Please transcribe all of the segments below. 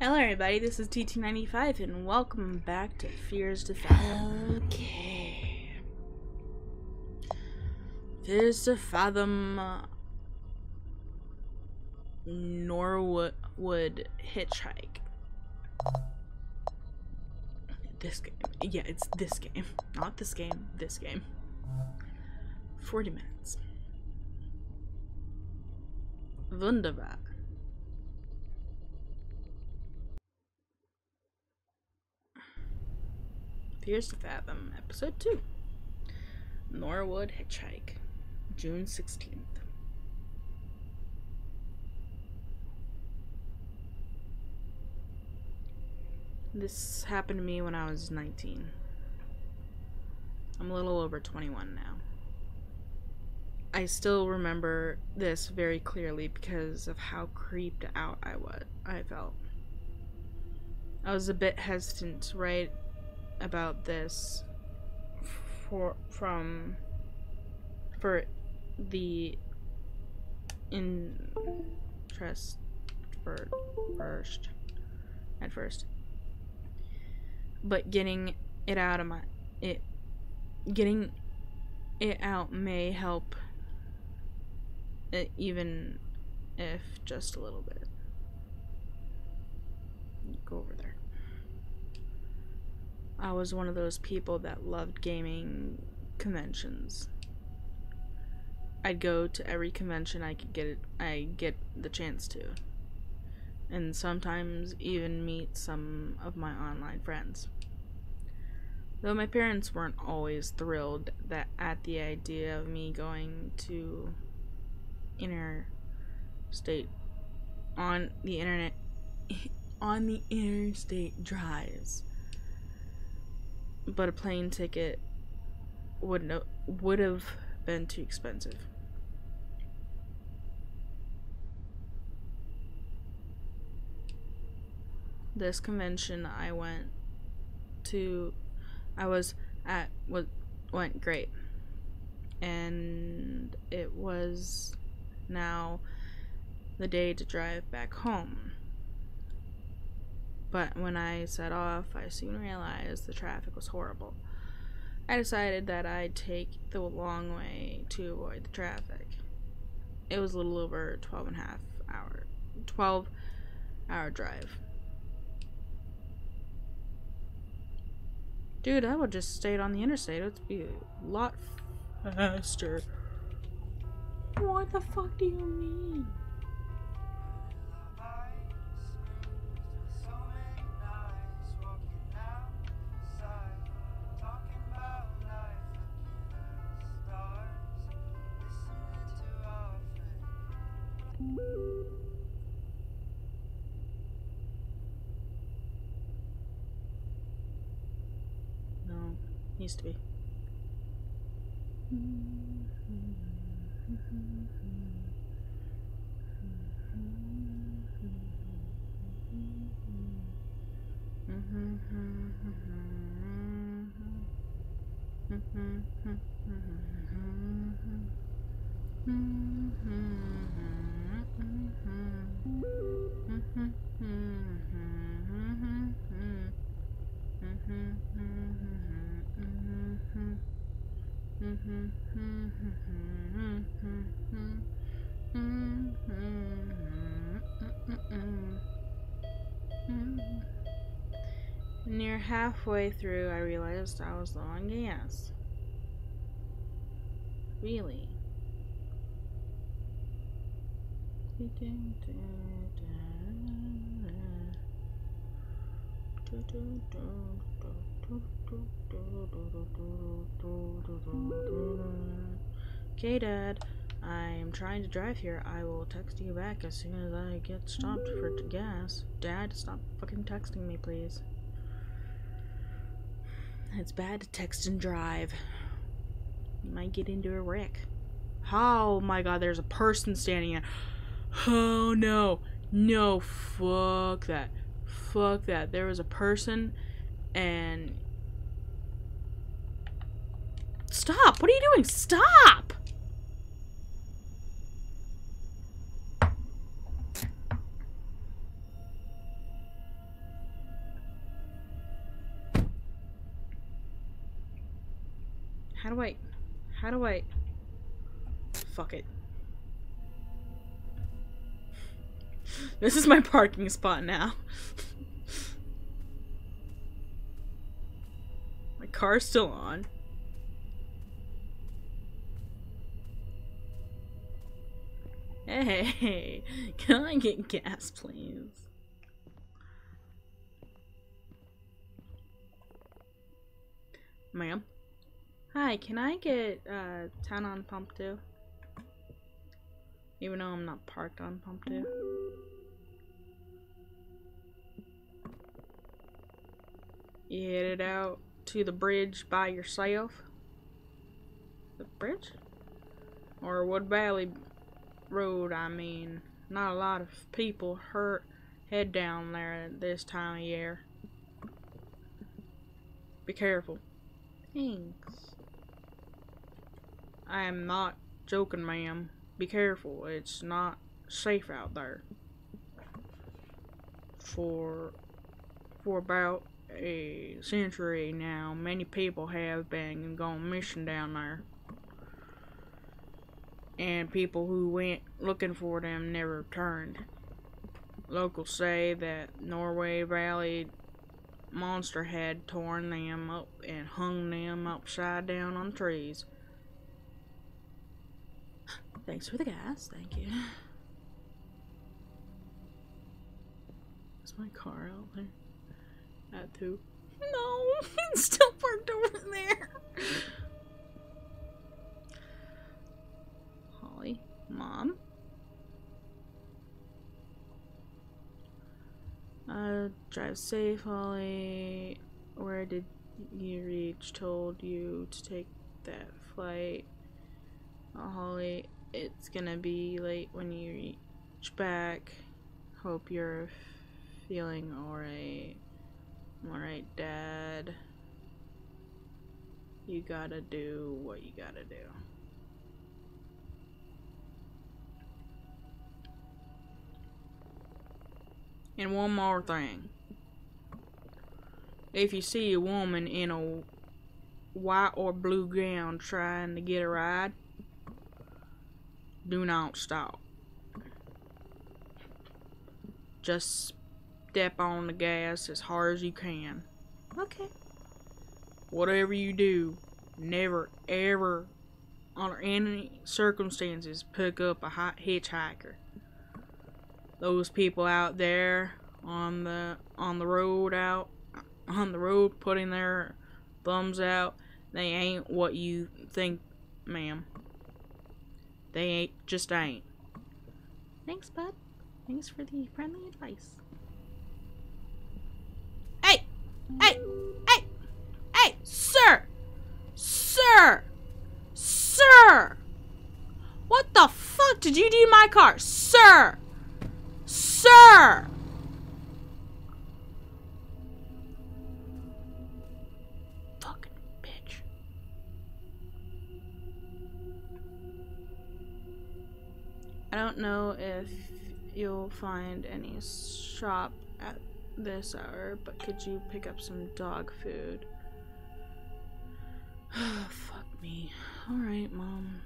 Hello, everybody. This is TT95, and welcome back to Fears to Fathom. Okay. Fears to Fathom. uh, Norwood Hitchhike. This game. Yeah, it's this game. Not this game. This game. 40 minutes. Wunderbar. Fears to Fathom, Episode 2. Norwood Hitchhike, June 16th. This happened to me when I was 19. I'm a little over 21 now. I still remember this very clearly because of how creeped out I was. I felt. I was a bit hesitant right about this for from for the interest for first at first. But getting it out of my it getting it out may help uh, even if just a little bit. Go over there I was one of those people that loved gaming conventions. I'd go to every convention I could get I get the chance to. And sometimes even meet some of my online friends. Though my parents weren't always thrilled that at the idea of me going to interstate on the internet on the interstate drives but a plane ticket would no would have been too expensive. This convention I went to I was at was went great. And it was now the day to drive back home. But when I set off, I soon realized the traffic was horrible. I decided that I'd take the long way to avoid the traffic. It was a little over 12 and a half hour 12 hour drive. Dude, I would just stayed on the interstate. It'd be a lot faster. What the fuck do you mean? No, used to be. Near halfway through, I realized I was low on gas. Really? Okay, Dad. I'm trying to drive here. I will text you back as soon as I get stopped for gas. Dad, stop fucking texting me, please. It's bad to text and drive. You might get into a wreck. Oh my god, there's a person standing. Oh no, no, fuck that. Fuck that. There was a person and. Stop! What are you doing? Stop! How do I. How do I. Fuck it. This is my parking spot now. my car's still on. Hey, can I get gas, please? Ma'am? Hi, can I get uh, 10 on pump 2? Even though I'm not parked on pump 2. You headed out to the bridge by yourself? The bridge? Norwood Valley Road, I mean. Not a lot of people hurt head down there at this time of year. Be careful. Thanks. I am not joking, ma'am. Be careful. It's not safe out there. For for about a century now, many people have been gone missing down there. And people who went looking for them never returned. Locals say that Norway Valley monster had torn them up and hung them upside down on trees. Thanks for the gas, thank you. Is my car out there? That too. No, it's still parked over there. Holly, mom. Uh, drive safe, Holly. Where did you reach? Told you to take that flight. Oh, Holly, it's gonna be late when you reach back. Hope you're feeling alright. Alright, Dad. You gotta do what you gotta do. And one more thing. If you see a woman in a white or blue gown trying to get a ride, do not stop. Just step on the gas as hard as you can. Okay. Whatever you do, never ever, under any circumstances, pick up a hot hitchhiker. Those people out there on the on the road out on the road putting their thumbs out they ain't what you think ma'am. They ain't just ain't. Thanks bud. Thanks for the friendly advice hey hey hey sir sir sir what the fuck did you do to my car sir Sir! Fucking bitch. I don't know if you'll find any shop at this hour, but could you pick up some dog food? Fuck me. Alright, Mom.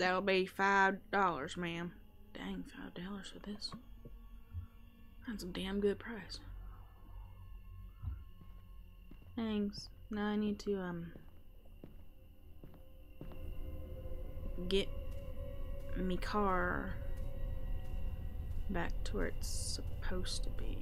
That'll be five dollars, ma'am. Dang, five dollars for this. That's a damn good price. Thanks. Now I need to um get me car back to where it's supposed to be.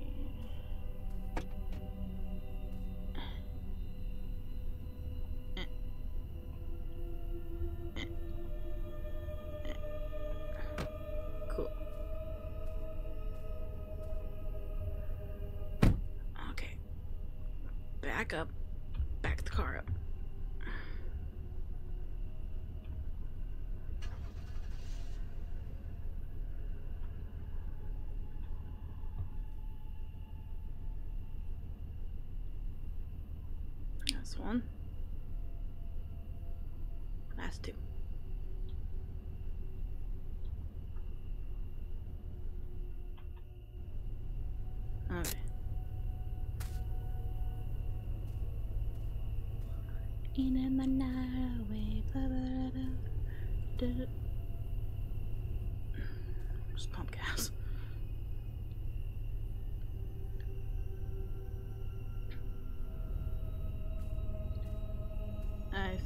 One. Last two. Okay. In a blah, blah, blah, blah.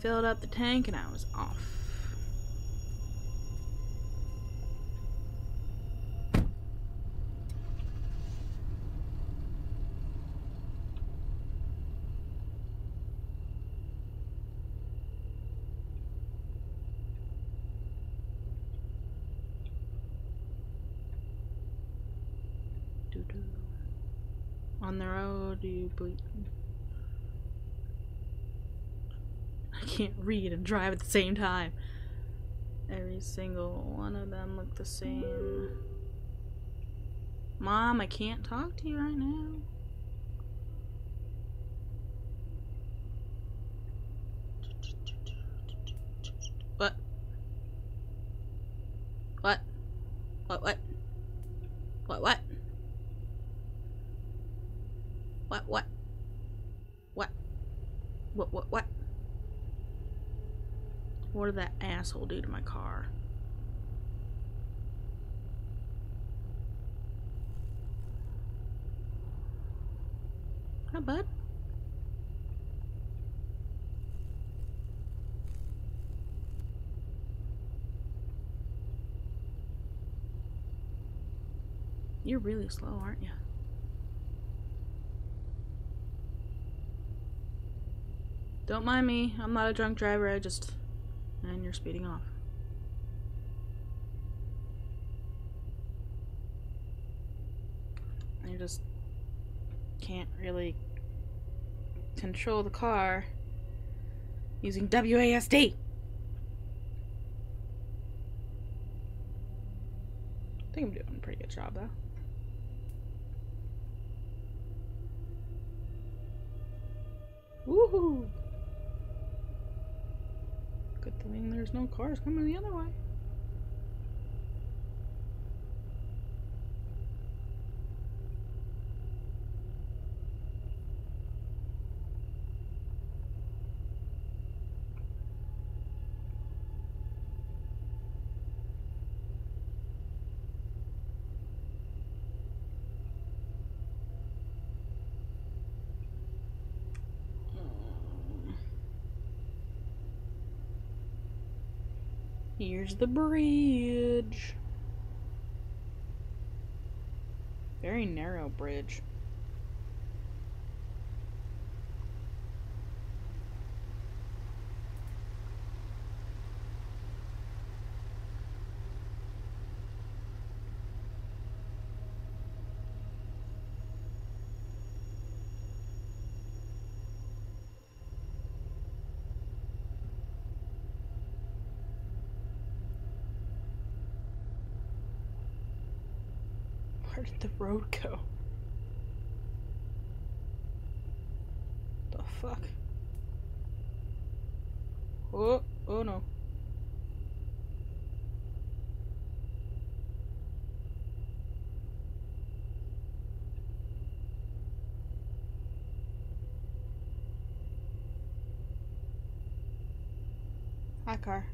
Filled up the tank and I was off. On the road, you bleed. I can't read and drive at the same time. Every single one of them look the same. Mom, I can't talk to you right now. What did that asshole do to my car? Hi, bud. You're really slow, aren't you? Don't mind me. I'm not a drunk driver. I just. And you're speeding off. I just can't really control the car using WASD. I think I'm doing a pretty good job though. Woohoo! Thing there's no cars coming the other way. Here's the bridge. Very narrow bridge. Where did the road go? The fuck? Oh, oh no. Car.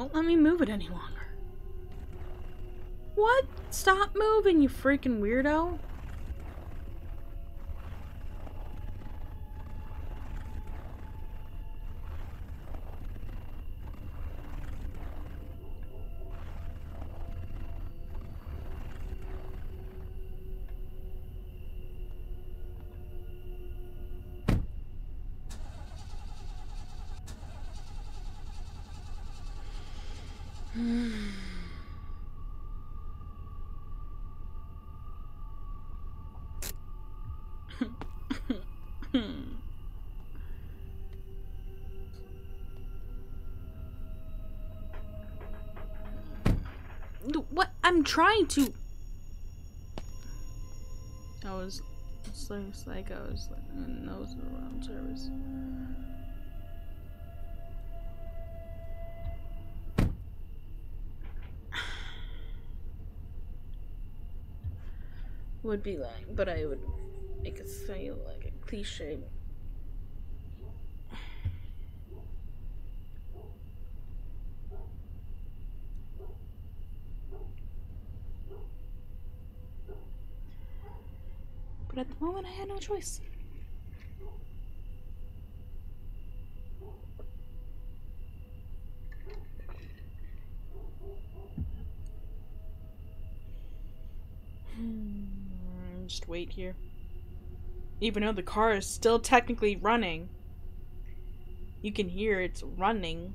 Won't let me move it any longer. What? Stop moving, you freaking weirdo. I'm trying to. I was. It's like, like I was like, nose around service. would be like, but I would make it sound like a cliche. But at the moment, I had no choice. Hmm, just wait here. Even though the car is still technically running, you can hear it's running.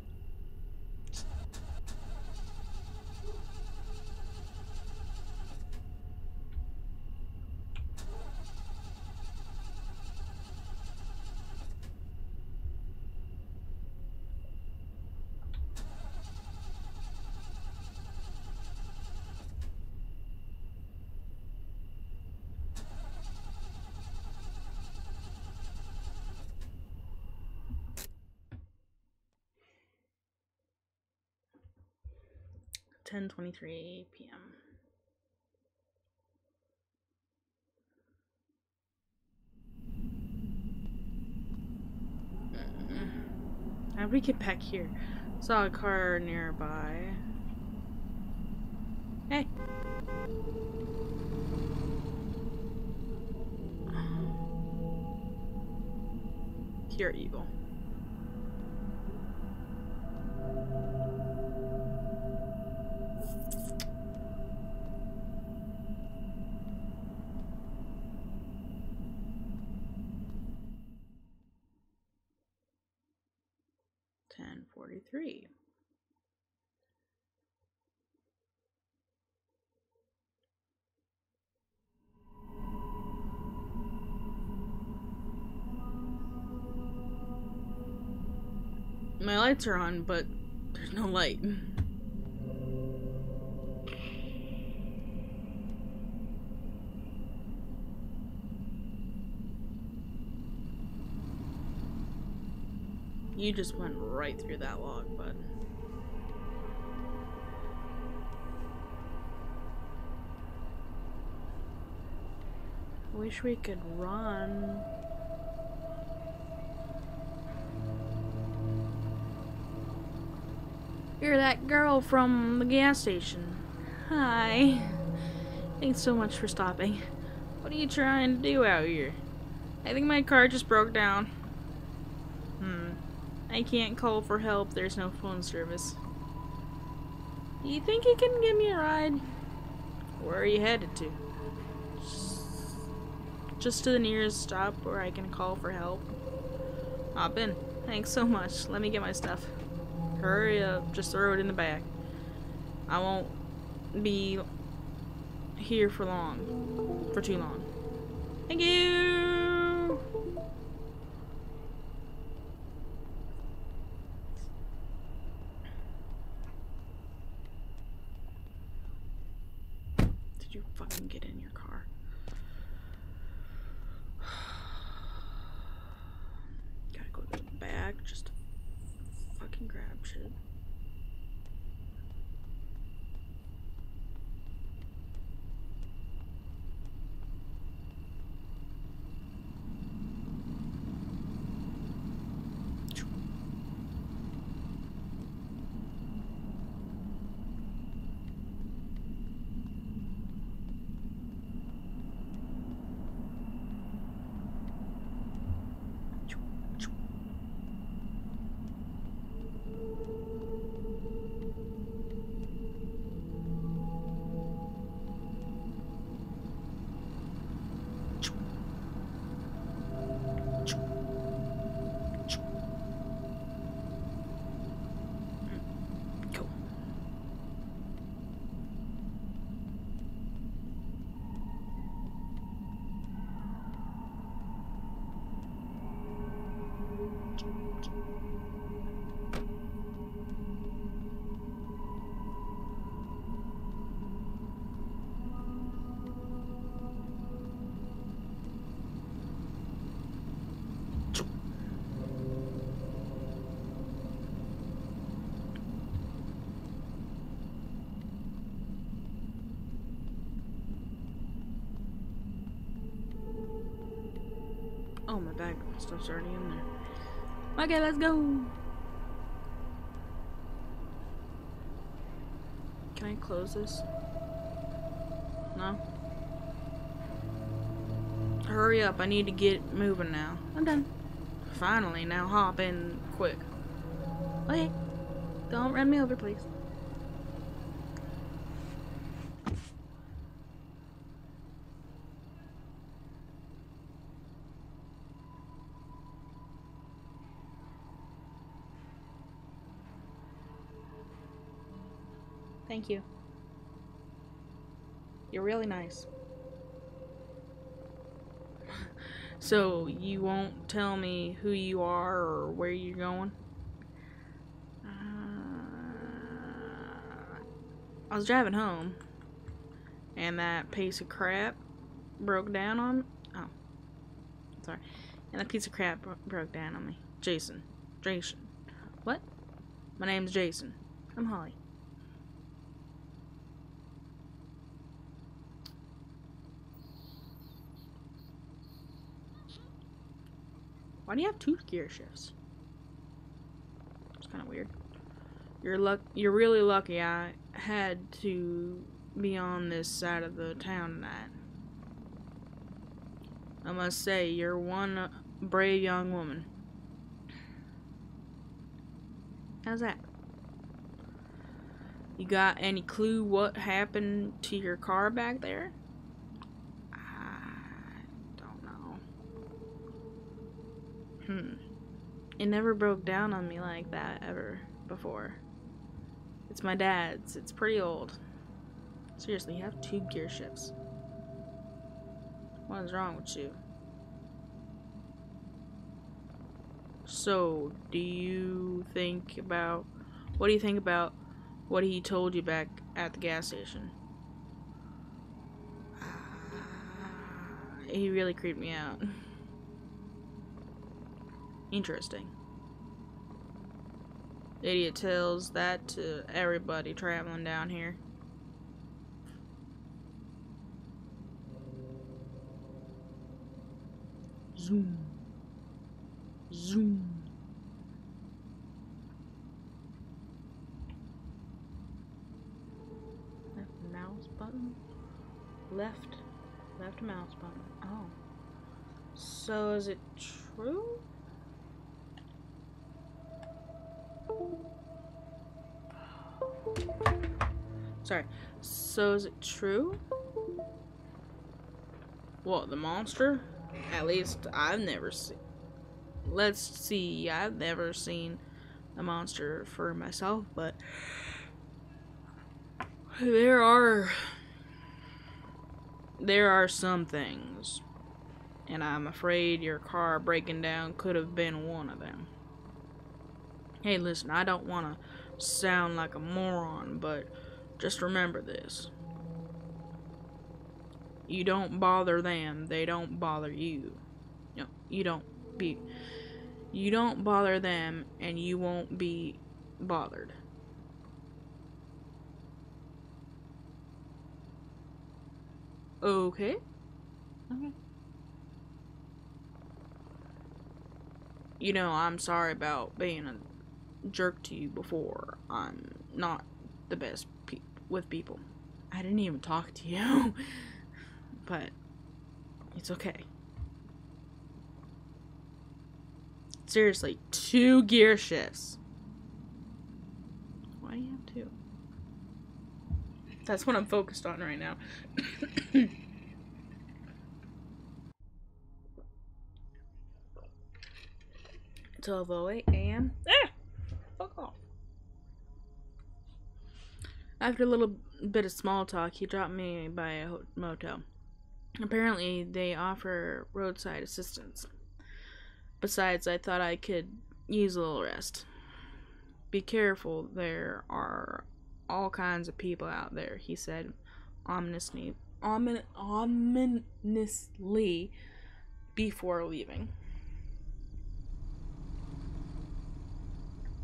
Ten twenty three p.m. How mm-hmm. do we get back here? Saw a car nearby. Hey. Pure evil. My lights are on, but there's no light. You just went right through that log, bud. Wish we could run. You're that girl from the gas station. Hi. Thanks so much for stopping. What are you trying to do out here? I think my car just broke down. Hmm. I can't call for help. There's no phone service. Do You think you can give me a ride? Where are you headed to? Just to the nearest stop where I can call for help. Hop in. Thanks so much. Let me get my stuff. Hurry up. Just throw it in the back. I won't be here for long. For too long. Thank you! Oh, my bag stuff's already in there. Okay, let's go. Can I close this? No? Hurry up, I need to get moving now. I'm done. Finally, now hop in quick. Okay. Don't run me over, please. Thank you. You're really nice. so, you won't tell me who you are or where you're going? Uh, I was driving home, and that piece of crap broke down on. me. Oh, sorry. And that piece of crap bro broke down on me. Jason. Jason. What? My name's Jason. I'm Holly. Why do you have two gear shifts? It's kind of weird. You're luck. You're really lucky. I had to be on this side of the town tonight. I must say, you're one uh, brave young woman. How's that? You got any clue what happened to your car back there? Hmm. It never broke down on me like that ever before. It's my dad's. It's pretty old. Seriously, you have two gear shifts. What is wrong with you? So, do you think about what do you think about what he told you back at the gas station? He really creeped me out. Interesting. Idiot tells that to everybody traveling down here. Zoom. Zoom. Left mouse button. Left. Left mouse button. Oh. So is it true? Sorry. So is it true? What, the monster? At least I've never seen. Let's see. I've never seen a monster for myself, but there are there are some things, and I'm afraid your car breaking down could have been one of them. Hey, listen, I don't want to sound like a moron, but just remember this. You don't bother them, they don't bother you. No, you don't be you don't bother them and you won't be bothered. Okay. Okay. You know, I'm sorry about being a jerk to you before. I'm not the best pe with people. I didn't even talk to you. but it's okay. Seriously, two gear shifts. Why do you have two? That's what I'm focused on right now. 12:08 a.m. Ah! Fuck off. After a little bit of small talk, he dropped me by a motel. Apparently, they offer roadside assistance. Besides, I thought I could use a little rest. Be careful, there are all kinds of people out there, he said ominously, omin- ominously before leaving.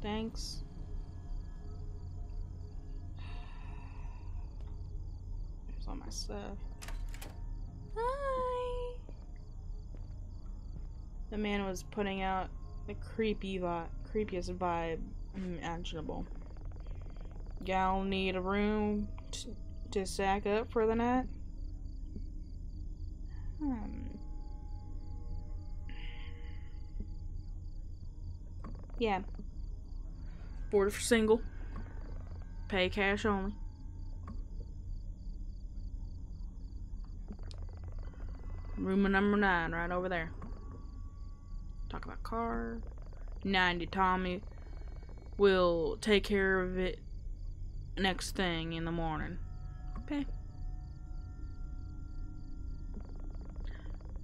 Thanks. Here's all my stuff. Hi. The man was putting out the creepy vi- creepiest vibe imaginable. Y'all need a room to sack up for the night? Hmm. Yeah. Board for single. Pay cash only. Room number nine, right over there. Talk about car. 90 Tommy will take care of it next thing in the morning. Okay.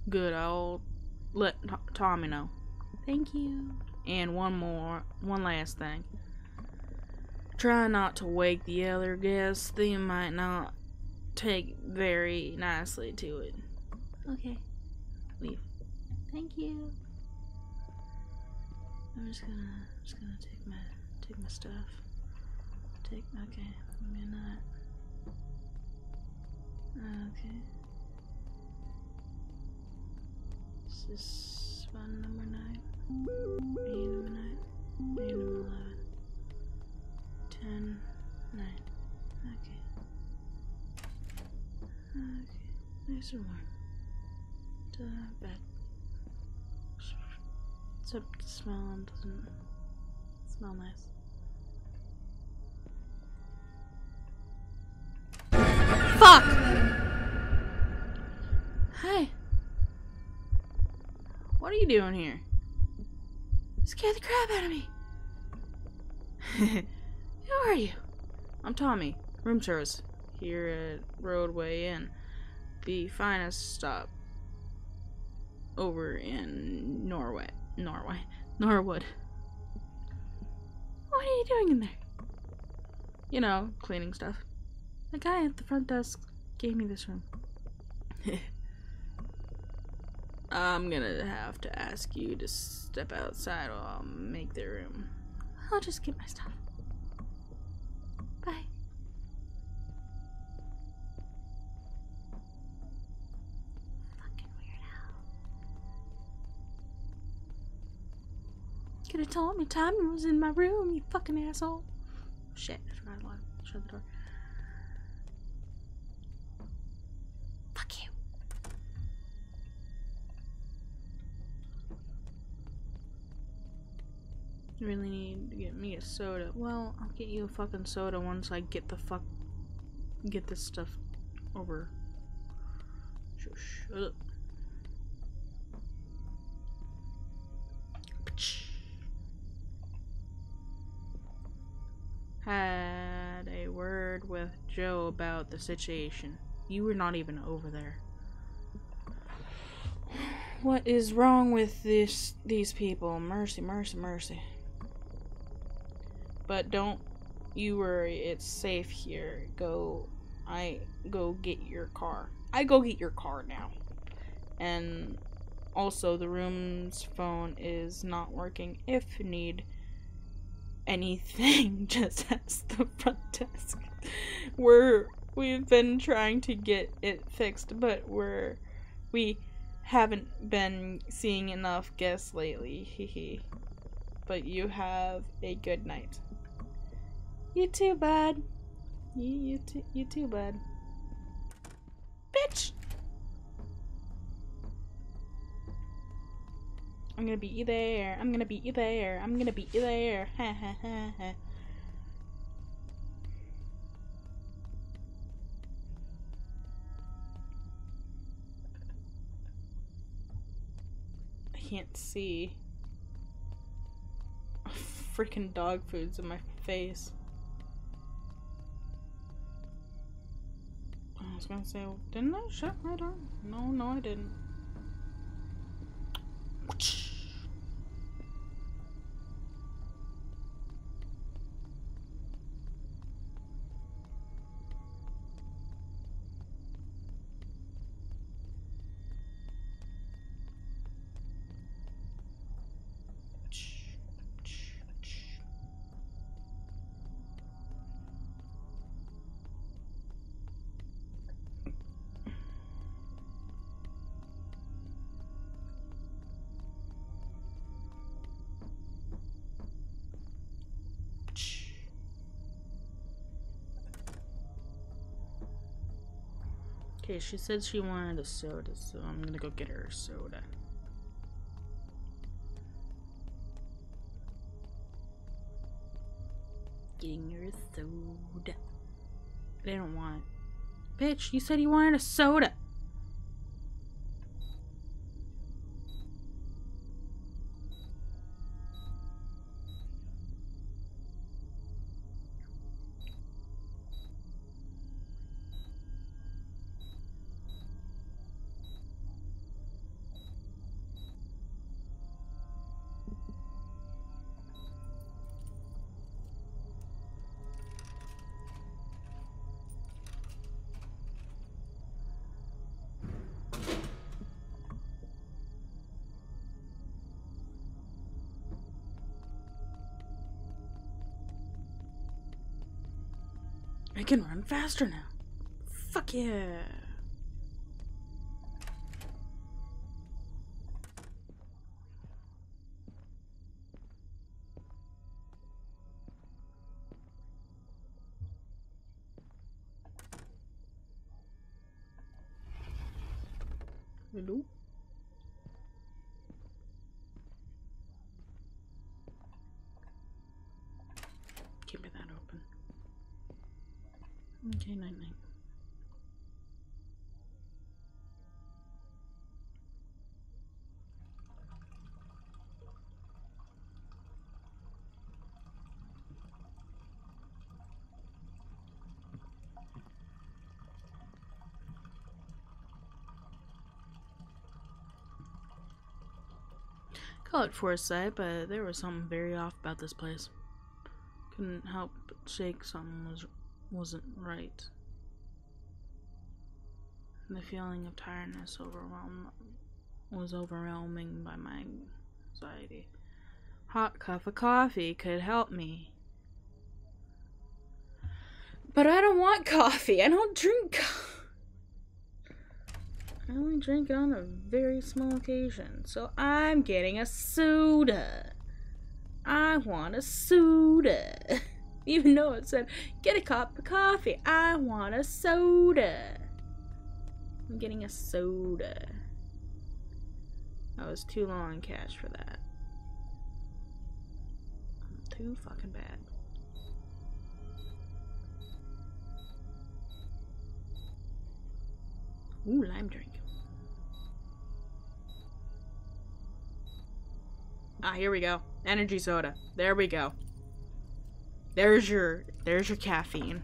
Good, I'll let Tommy know. Thank you. And one more, one last thing. Try not to wake the other guests. They might not take very nicely to it. Okay. Leave. Thank you. I'm just gonna just gonna take my take my stuff. Take okay. Me Okay. This is fun number nine. A number nine. A number eleven. Ten. Nine. Okay. Okay. Nice and warm. To bed. Except the smell doesn't smell nice. Fuck! Hi. What are you doing here? Scare the crap out of me. Who are you? I'm Tommy, room service, here at Roadway Inn, the finest stop over in Norway. Norway. Norwood. What are you doing in there? You know, cleaning stuff. The guy at the front desk gave me this room. I'm gonna have to ask you to step outside while I make the room. I'll just get my stuff. Could have told me Tommy was in my room, you fucking asshole. Shit, I forgot to shut the door. Fuck you. You really need to get me a soda. Well, I'll get you a fucking soda once I get the fuck get this stuff over. Sh- Shut up. Had a word with Joe about the situation. You were not even over there. What is wrong with this these people? Mercy, mercy, mercy. But don't you worry, it's safe here. Go I go get your car. I go get your car now. And also the room's phone is not working. If need anything, just ask the front desk. We're we've been trying to get it fixed, but we're we haven't been seeing enough guests lately. Hehe. but you have a good night. You too, bud. You you too you too, bud. Bitch. I'm gonna you there. I'm gonna you there. I'm gonna you there. Ha ha ha ha. I can't see. Freaking dog food's in my face. I was gonna say, didn't I shut my door? No, no, I didn't. Whoosh. Bitch. Okay, she said she wanted a soda, so I'm gonna go get her a soda. Getting her a soda. They don't want it. Bitch, you said you wanted a soda. Faster now. Fuck yeah. Okay, night night. Call it foresight, but there was something very off about this place. Couldn't help but shake something was wasn't right. The feeling of tiredness overwhelm was overwhelming by my anxiety. Hot cup of coffee could help me. But I don't want coffee. I don't drink. I only drink it on a very small occasion. So I'm getting a soda. I want a soda. Even though it said, get a cup of coffee. I want a soda. I'm getting a soda. I was too low on cash for that. Too fucking bad. Ooh, lime drink. Ah, here we go. Energy soda. There we go. There's your there's your caffeine.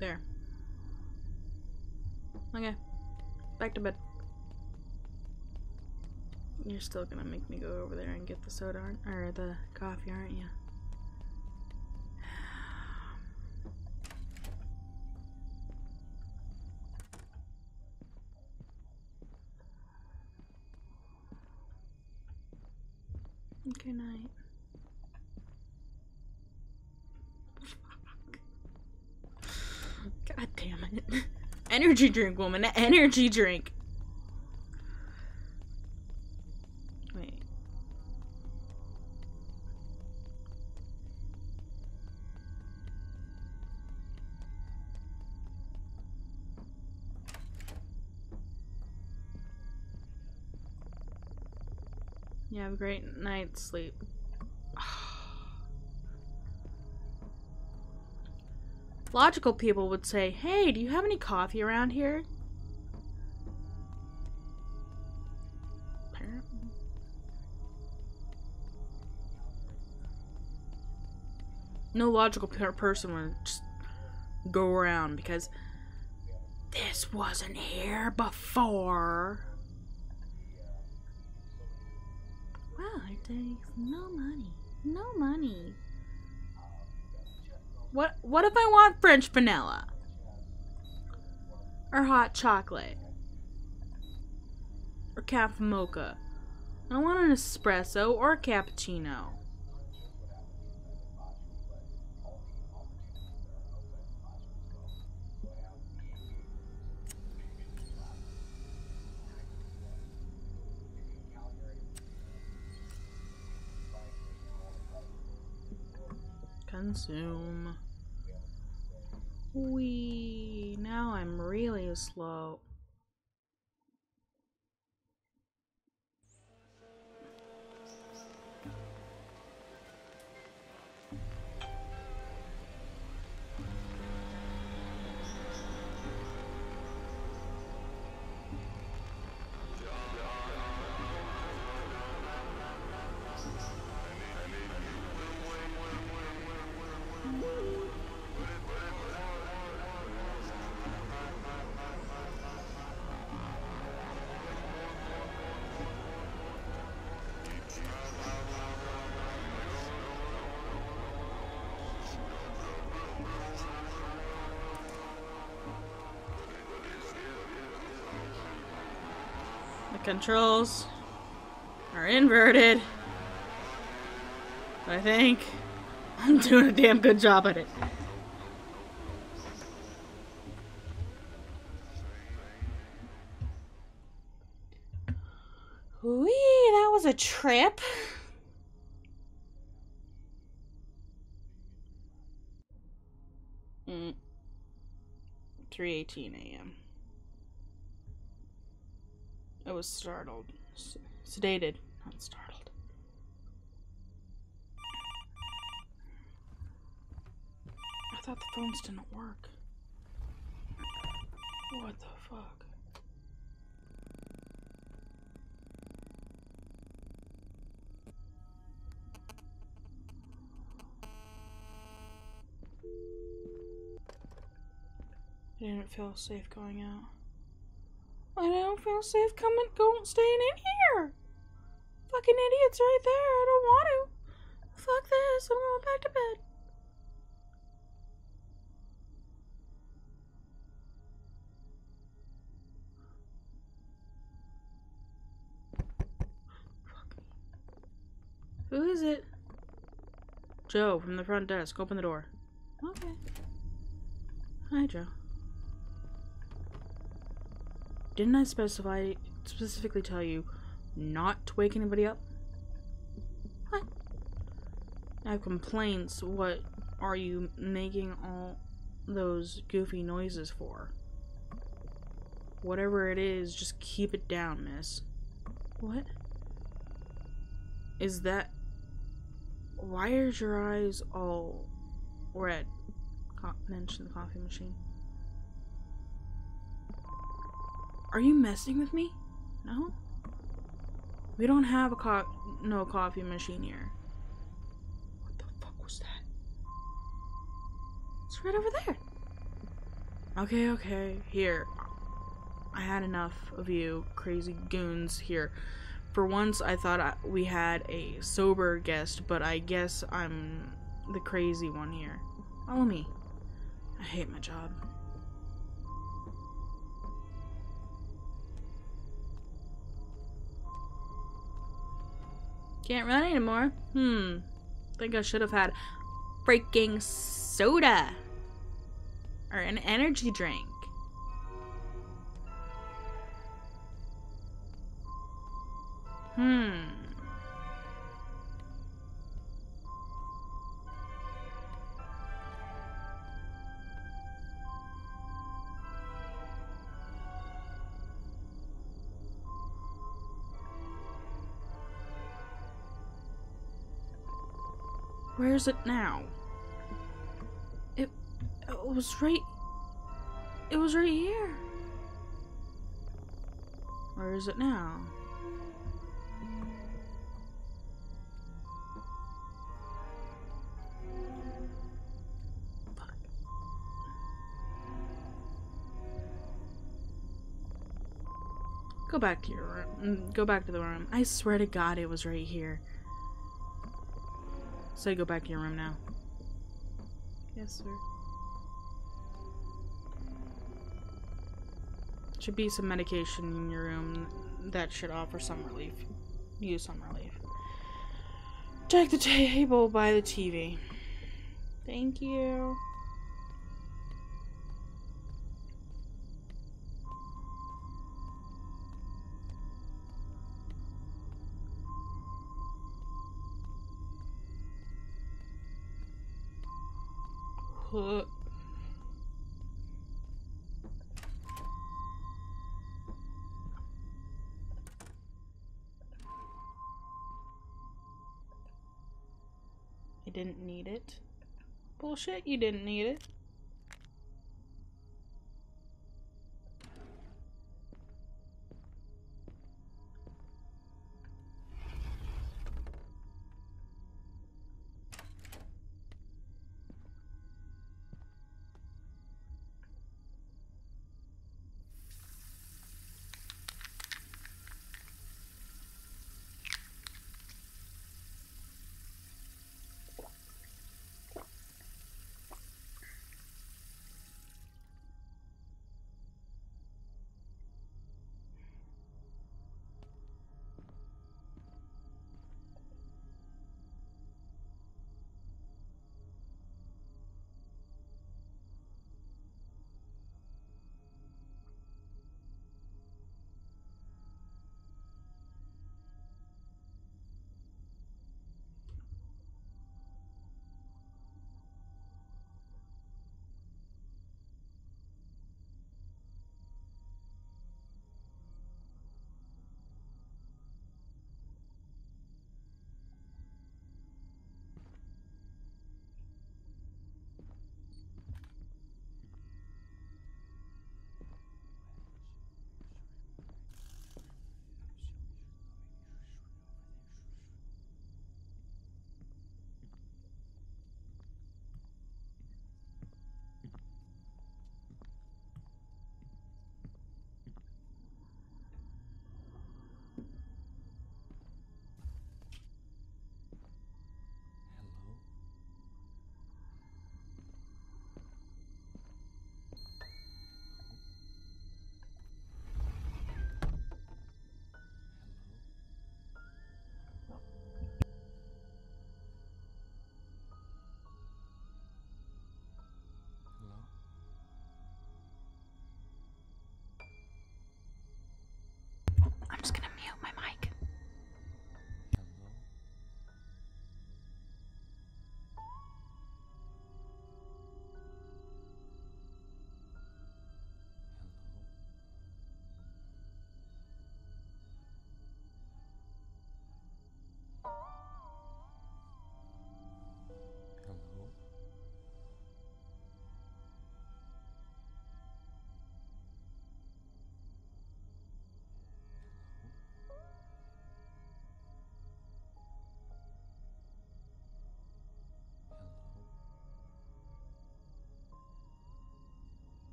There. Okay. Back to bed. You're still gonna make me go over there and get the soda, aren't, or the coffee, aren't you? Good night. God damn it. Energy drink, woman. Energy drink. Have a great night's sleep. Logical people would say, hey, do you have any coffee around here? No logical per- person would just go around because this wasn't here before. No money. No money. What what if I want French vanilla? Or hot chocolate? Or cafe mocha? I want an espresso or a cappuccino. Consume. Wee. Now I'm really slow. Controls are inverted. I think I'm doing a damn good job at it. Wee, that was a trip. Mm. 3:18 a.m. I was startled. Sedated, not startled. I thought the phones didn't work. What the fuck? I didn't feel safe going out. I don't feel safe coming, going, staying in here. Fucking idiots right there. I don't want to. Fuck this. I'm going back to bed. Fuck me. Who is it? Joe from the front desk. Open the door. Okay. Hi, Joe. Didn't I specify specifically tell you not to wake anybody up? What? I have complaints. What are you making all those goofy noises for? Whatever it is, just keep it down, miss. What? Is that. Why are your eyes all red? Co- mention the coffee machine. Are you messing with me? No? We don't have a co- no coffee machine here. What the fuck was that? It's right over there. Okay, okay. Here. I had enough of you crazy goons here. For once, I thought I, we had a sober guest, but I guess I'm the crazy one here. Follow me. I hate my job. Can't run anymore. Hmm. Think I should have had freaking soda. Or an energy drink. Hmm. Is it now? It, it was right. It was right here. Where is it now? Go back to your room. Go back to the room. I swear to God, it was right here. Say go back to your room now. Yes, sir. Should be some medication in your room that should offer some relief. Use some relief. Check the table by the TV. Thank you. I didn't need it. Bullshit, you didn't need it.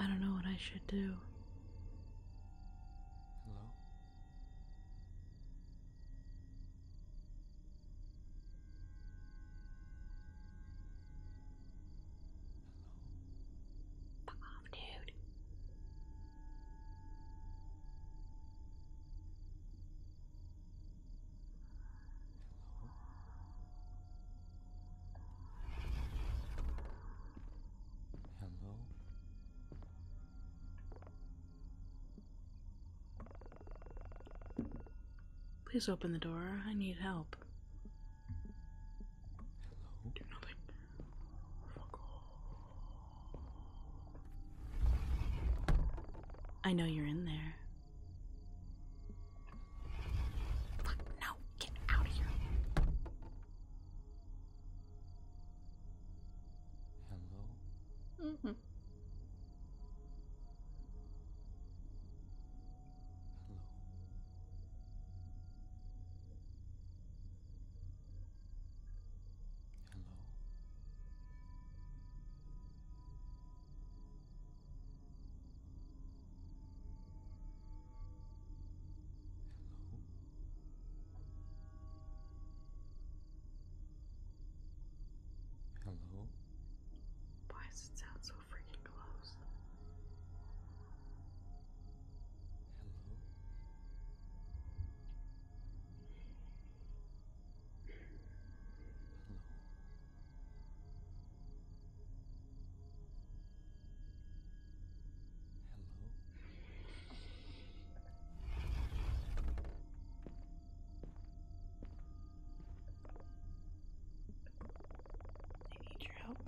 I don't know what I should do. Please open the door. I need help. Hello? Do nothing. Fuck off. I know you're in there.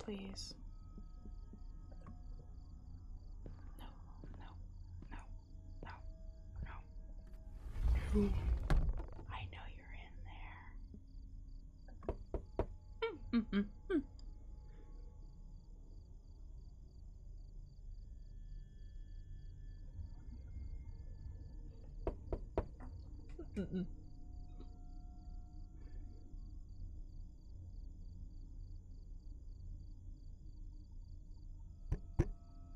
Please. No, no, no, no, no. I know you're in there. Mm-mm-mm.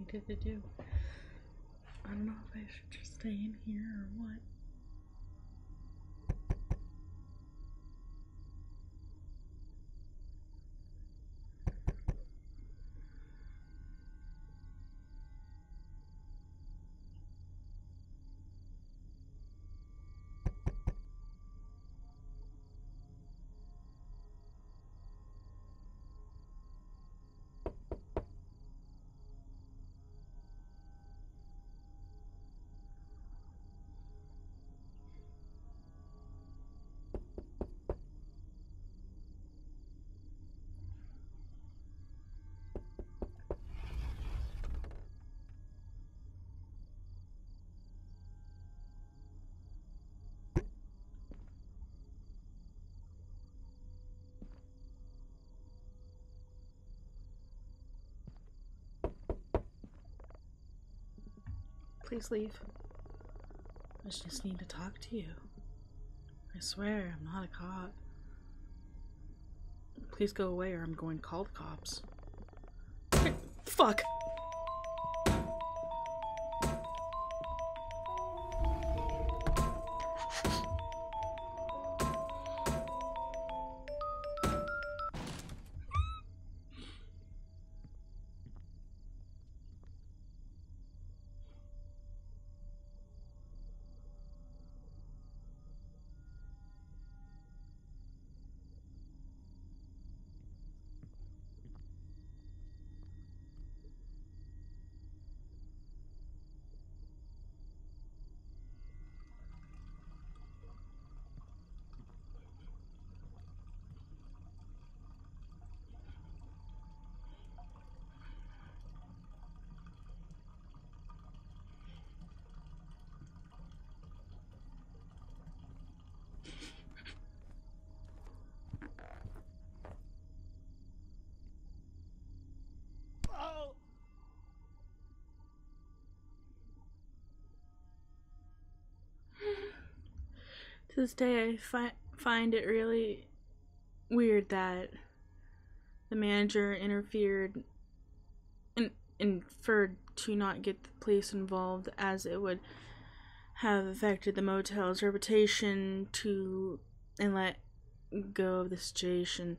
needed to do. I don't know if I should just stay in here or what. Please leave. I just need to talk to you. I swear, I'm not a cop. Please go away or I'm going to call the cops. Fuck! This day, I fi- find it really weird that the manager interfered and inferred to not get the police involved as it would have affected the motel's reputation to and let go of the situation.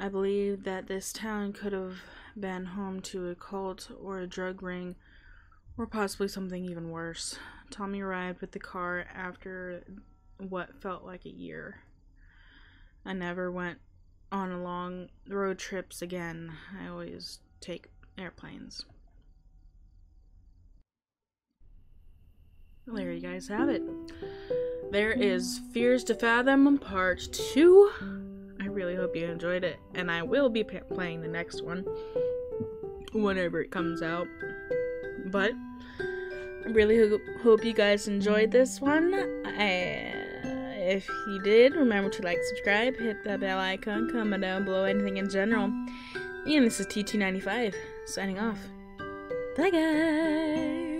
I believe that this town could have been home to a cult or a drug ring or possibly something even worse. Tommy arrived with the car after what felt like a year. I never went on a long road trips again. I always take airplanes. Well, there you guys have it. There is Fears to Fathom Part 2. I really hope you enjoyed it, and I will be p- playing the next one whenever it comes out. But I really ho- hope you guys enjoyed this one. I, if you did, remember to like, subscribe, hit that bell icon, comment down below anything in general. And this is TT95 signing off. Bye, guys.